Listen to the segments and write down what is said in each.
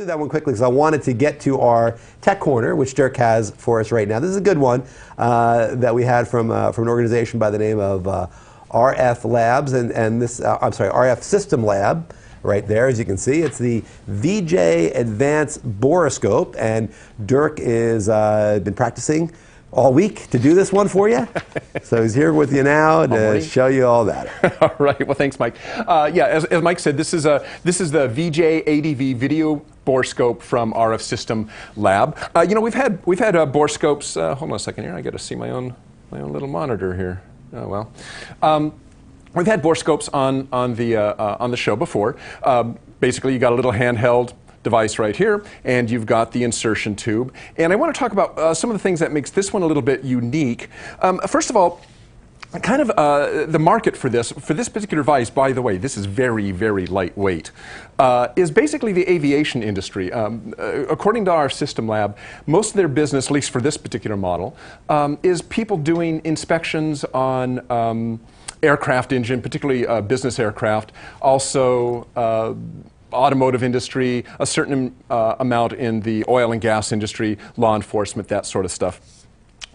through that one quickly because I wanted to get to our tech corner, which Dirk has for us right now. This is a good one uh, that we had from, uh, from an organization by the name of uh, RF Labs, and, and this, uh, I'm sorry, RF System Lab. Right there, as you can see, it's the VJ Advanced Borescope, and Dirk has uh, been practicing all week to do this one for you. so he's here with you now to show you all that. all right. Well, thanks, Mike. Uh, yeah, as, as, Mike said, this is a this is the VJ ADV video borescope from RF System Lab. Uh, you know, we've had we've had uh, borescopes. Uh, hold on a second here. I got to see my own my own little monitor here. Oh well. Um, We've had borescopes on, on, the, uh, uh, on the show before. Um, basically, you got a little handheld device right here, and you've got the insertion tube. And I want to talk about uh, some of the things that makes this one a little bit unique. Um, first of all, kind of uh, the market for this, for this particular device, by the way, this is very, very lightweight, uh, is basically the aviation industry. Um, uh, according to RF System Lab, most of their business, at least for this particular model, um, is people doing inspections on um, aircraft engine, particularly uh, business aircraft, also uh, automotive industry, a certain uh, amount in the oil and gas industry, law enforcement, that sort of stuff.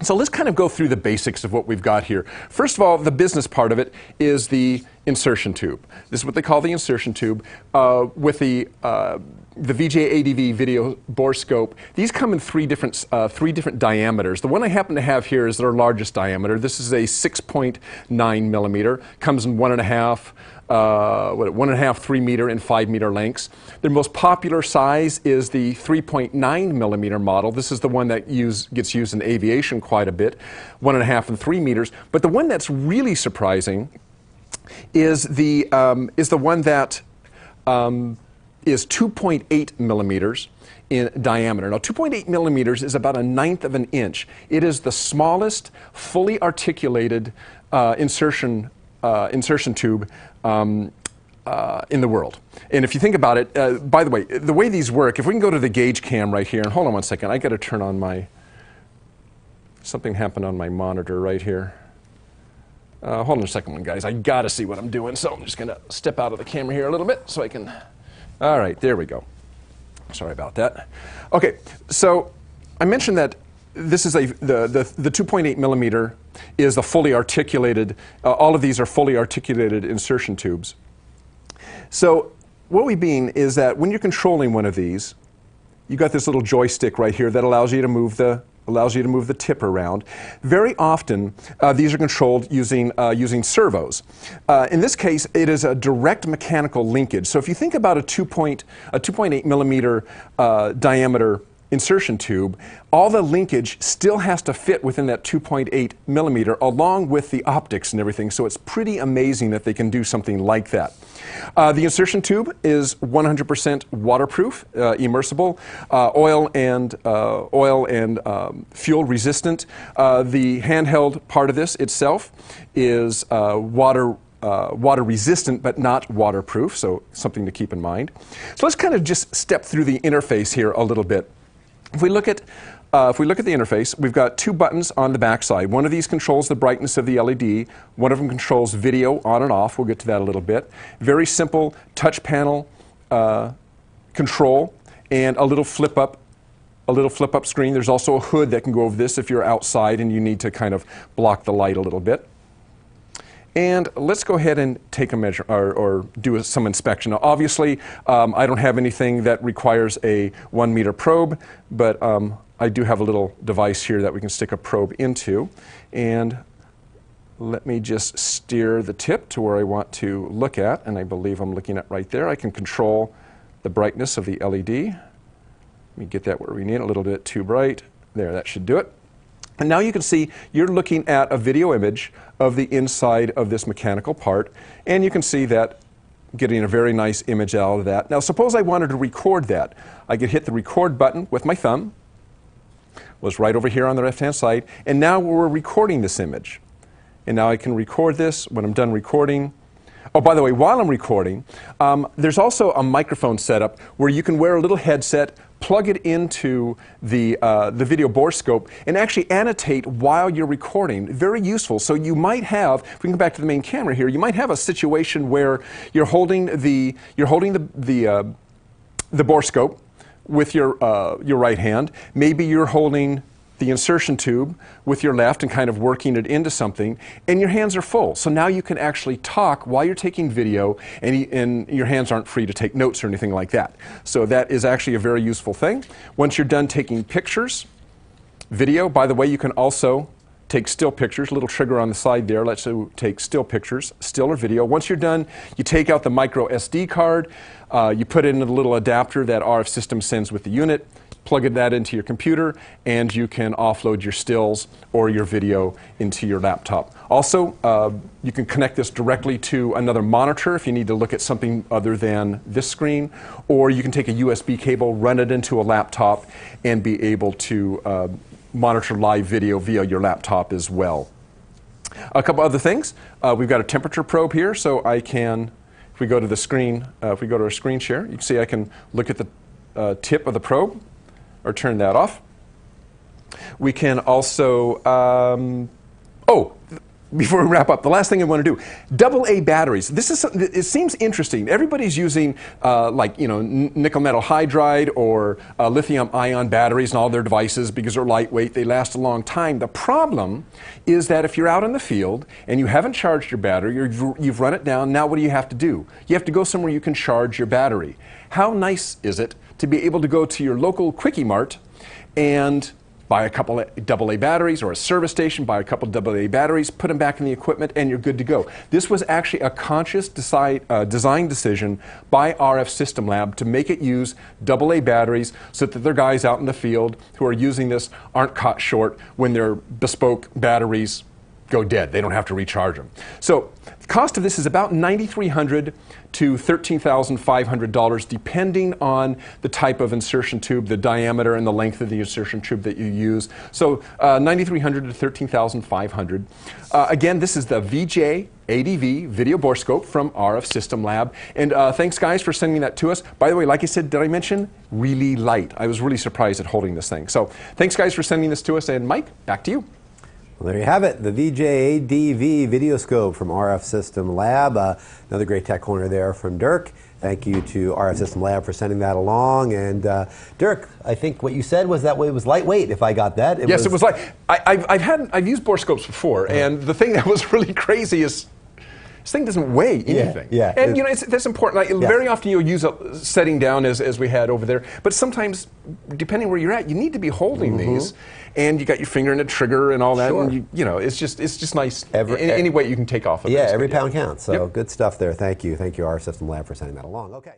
So let's kind of go through the basics of what we've got here. First of all, the business part of it is the insertion tube. This is what they call the insertion tube. Uh, with the uh, the VJ ADV video borescope, these come in three different uh, three different diameters. The one I happen to have here is their largest diameter. This is a 6.9 millimeter. Comes in one and a half, uh, what, one and a half, three meter, and five meter lengths. Their most popular size is the 3.9 millimeter model. This is the one that use, gets used in aviation quite a bit, one and a half and three meters. But the one that's really surprising is the um, is the one that um, is 2.8 millimeters in diameter. Now, 2.8 millimeters is about a ninth of an inch. It is the smallest fully articulated uh, insertion uh, insertion tube um, uh, in the world. And if you think about it, uh, by the way, the way these work, if we can go to the gauge cam right here, and hold on one second, I got to turn on my, something happened on my monitor right here. Uh, hold on a second, one, guys. I got to see what I'm doing, so I'm just going to step out of the camera here a little bit so I can. All right, there we go. Sorry about that. Okay, so I mentioned that this is a the the, the 2.8 millimeter is the fully articulated. Uh, all of these are fully articulated insertion tubes. So what we mean is that when you're controlling one of these, you got this little joystick right here that allows you to move the allows you to move the tip around. Very often, uh, these are controlled using, uh, using servos. Uh, in this case, it is a direct mechanical linkage. So if you think about a 2.8 millimeter uh, diameter insertion tube, all the linkage still has to fit within that 2.8 millimeter along with the optics and everything. So it's pretty amazing that they can do something like that. Uh, the insertion tube is 100% waterproof, uh, immersible, uh, oil and uh, oil and um, fuel resistant. Uh, the handheld part of this itself is uh, water uh, water resistant but not waterproof, so something to keep in mind. So let's kind of just step through the interface here a little bit. If we look at uh, if we look at the interface, we've got two buttons on the back side. One of these controls the brightness of the LED. One of them controls video on and off. We'll get to that a little bit. Very simple touch panel uh, control and a little flip up a little flip up screen. There's also a hood that can go over this if you're outside and you need to kind of block the light a little bit. And let's go ahead and take a measure or, or do a, some inspection. Now, obviously, um, I don't have anything that requires a one meter probe, but um, I do have a little device here that we can stick a probe into. And let me just steer the tip to where I want to look at, and I believe I'm looking at right there. I can control the brightness of the LED. Let me get that where we need it, a little bit too bright. There, that should do it. And now you can see you're looking at a video image of the inside of this mechanical part, and you can see that getting a very nice image out of that. Now suppose I wanted to record that. I could hit the record button with my thumb, was right over here on the left hand side, and now we're recording this image. And now I can record this when I'm done recording. Oh, by the way, while I'm recording, um, there's also a microphone setup where you can wear a little headset, plug it into the, uh, the video borescope, and actually annotate while you're recording. Very useful. So you might have, if we can go back to the main camera here, you might have a situation where you're holding the, you're holding the, the, uh, the borescope, with your, uh, your right hand. Maybe you're holding the insertion tube with your left and kind of working it into something, and your hands are full. So now you can actually talk while you're taking video, and, and, your hands aren't free to take notes or anything like that. So that is actually a very useful thing. Once you're done taking pictures, video, by the way, you can also take still pictures, little trigger on the side there lets take still pictures, still or video. Once you're done, you take out the micro SD card, uh, you put it into the little adapter that RF system sends with the unit, plug that into your computer, and you can offload your stills or your video into your laptop. Also, uh, you can connect this directly to another monitor if you need to look at something other than this screen, or you can take a USB cable, run it into a laptop, and be able to uh, monitor live video via your laptop as well. A couple other things. Uh, we've got a temperature probe here, so I can, if we go to the screen, uh, if we go to our screen share, you can see I can look at the uh, tip of the probe or turn that off. We can also, um, oh, before we wrap up, the last thing I want to do, double A batteries. This is something it seems interesting. Everybody's using uh, like you know nickel metal hydride or uh, lithium ion batteries in all their devices because they're lightweight. They last a long time. The problem is that if you're out in the field and you haven't charged your battery, you you've run it down. Now what do you have to do? You have to go somewhere you can charge your battery. How nice is it to be able to go to your local Quickie Mart and buy a couple AA batteries or a service station, buy a couple AA batteries, put them back in the equipment, and you're good to go. This was actually a conscious decide, uh, design decision by RF System Lab to make it use AA batteries so that their guys out in the field who are using this aren't caught short when their bespoke batteries go dead. They don't have to recharge them. So the cost of this is about 9,300 to $13,500 depending on the type of insertion tube, the diameter and the length of the insertion tube that you use. So uh, 9,300 to 13,500. Uh, again, this is the VJ ADV video borescope from RF System Lab. And uh, thanks, guys, for sending that to us. By the way, like I said, did I mention? Really light. I was really surprised at holding this thing. So thanks, guys, for sending this to us. And Mike, back to you. Well, there you have it, the VJ-ADV Videoscope from RF System Lab. Uh, another great tech corner there from Dirk. Thank you to RF System Lab for sending that along. And uh, Dirk, I think what you said was that it was lightweight. If I got that, it yes, was it was like I, have had I've used borescopes before, uh-huh. and the thing that was really crazy is this thing doesn't weigh anything. Yeah, yeah. And you know, it's, that's important. Like, yeah. Very often you'll use a setting down as, as we had over there, but sometimes, depending where you're at, you need to be holding mm-hmm. these, and you got your finger in a trigger and all that, sure. and you, you know, it's just it's just nice. Every, any, any weight you can take off of yeah, it. Yeah, every pound counts. So yep. good stuff there. Thank you, thank you, RF System Lab for sending that along. Okay.